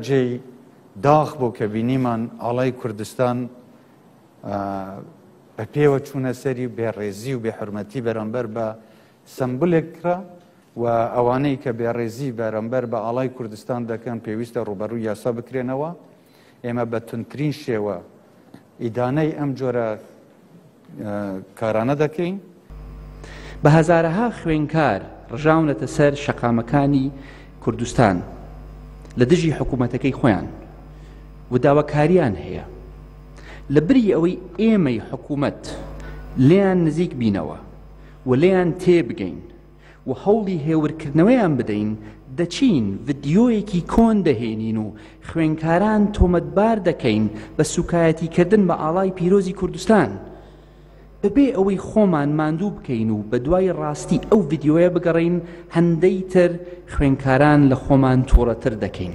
جێی داخ بوو کە بینیمان ئاڵای کوردستان بە پێوە چوونە سەری و بێڕێزی و بێحرمەتی بەرەمبەر بە سمبلێک کرا و ئەوانەی کە بێڕێزی بەرەمبەر بە ئاڵای کوردستان دەکەن پێویستە ڕوبەروو یاسا بکرێنەوە ئێمە بە تونترین شێوە ئیدانەی ئەم جۆرە کارانە دەکەین. بە هەزارەها خوێنکار ڕژاونەتە سەر شەقامەکانی کوردستان لە دژی حکوومەتەکەی خۆیان و داواکاریان هەیە لە بری ئەوەی ئێمەی حکوومەت لێیان نزیک بینەوە و لێیان تێبگەین و هەوڵی هێورکردنەوەیان بدەین، دەچین ڤیدیۆیەکی کۆن دەهێنین و خوێنکاران تۆمەتبار دەکەین بە سووکایەتیکردن بە ئاڵای پیرۆزی کوردستان، بەبێ ئەوەی خۆمان ماندوو بکەین و بەدوای ڕاستی ئەو ڤیدیۆیە بگەڕێین، هەندەی تر خوێنکاران لە خۆمان توڕەتر دەکەین.